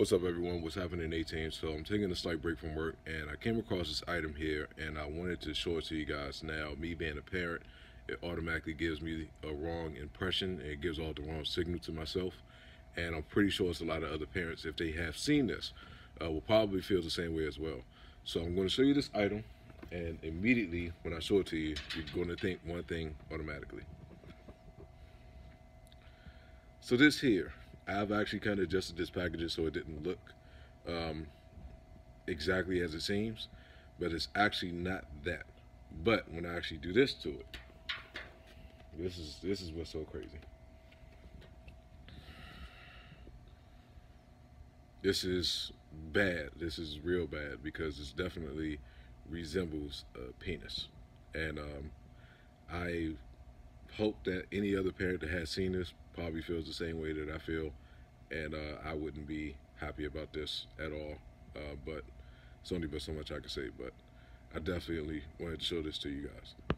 What's up everyone, what's happening 18? So I'm taking a slight break from work and I came across this item here and I wanted to show it to you guys now. Me being a parent, it automatically gives me a wrong impression and it gives all the wrong signal to myself. And I'm pretty sure it's a lot of other parents, if they have seen this, uh, will probably feel the same way as well. So I'm going to show you this item and immediately when I show it to you, you're going to think one thing automatically. So this here, I've actually kind of adjusted this packaging so it didn't look um, exactly as it seems, but it's actually not that. But when I actually do this to it, this is this is what's so crazy. This is bad. This is real bad because it definitely resembles a penis, and um, I hope that any other parent that has seen this probably feels the same way that I feel and uh, I wouldn't be happy about this at all. Uh, but it's only but so much I can say. But I definitely wanted to show this to you guys.